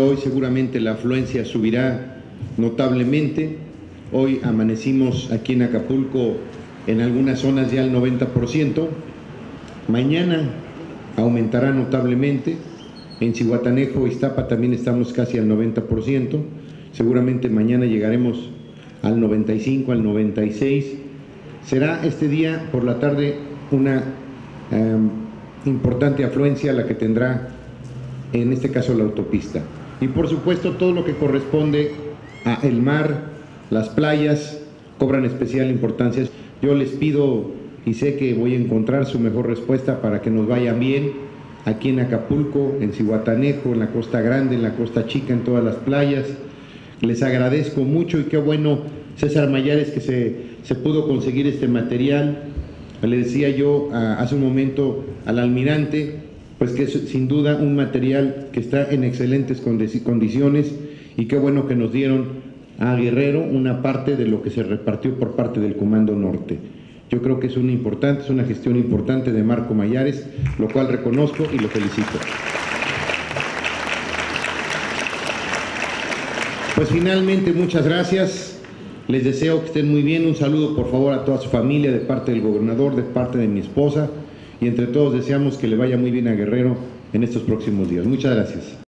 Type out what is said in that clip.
Hoy seguramente la afluencia subirá notablemente. Hoy amanecimos aquí en Acapulco en algunas zonas ya al 90%. Mañana aumentará notablemente. En Cihuatanejo, Iztapa también estamos casi al 90%. Seguramente mañana llegaremos al 95, al 96. Será este día por la tarde una eh, importante afluencia la que tendrá en este caso la autopista. Y por supuesto todo lo que corresponde a el mar, las playas, cobran especial importancia. Yo les pido y sé que voy a encontrar su mejor respuesta para que nos vaya bien aquí en Acapulco, en Cihuatanejo, en la Costa Grande, en la Costa Chica, en todas las playas. Les agradezco mucho y qué bueno, César Mayares, que se, se pudo conseguir este material. Le decía yo a, hace un momento al almirante, pues que es sin duda un material que está en excelentes condiciones y qué bueno que nos dieron a Guerrero una parte de lo que se repartió por parte del Comando Norte. Yo creo que es una importante, es una gestión importante de Marco Mayares, lo cual reconozco y lo felicito. Pues finalmente muchas gracias. Les deseo que estén muy bien. Un saludo por favor a toda su familia de parte del gobernador, de parte de mi esposa y entre todos deseamos que le vaya muy bien a Guerrero en estos próximos días. Muchas gracias.